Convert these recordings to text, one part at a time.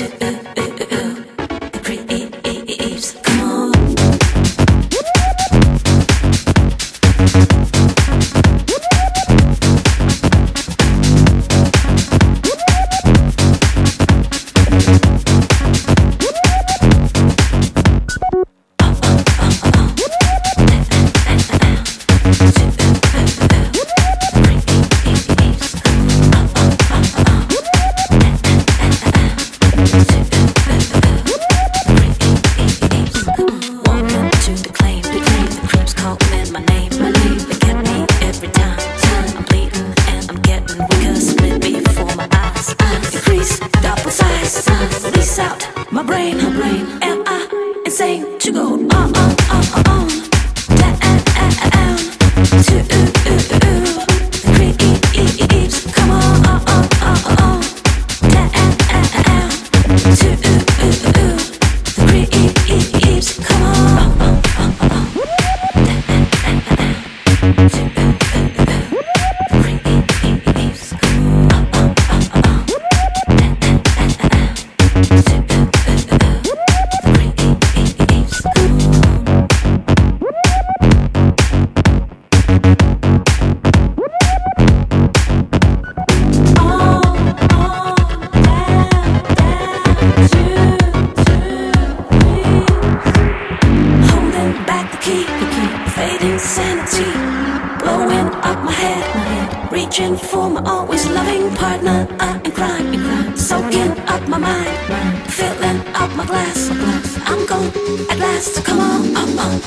チュー Double size, sun, lease out my brain, my brain. Am I insane to go Uh, uh, uh, uh. I keep fading sanity. Blowing up my head, my head. Reaching for my always loving partner. I am crying, and crying. Soaking up my mind, filling up my glass. I'm gone at last. Come on, come on.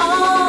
all.